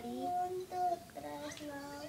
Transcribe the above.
Untuk menarik.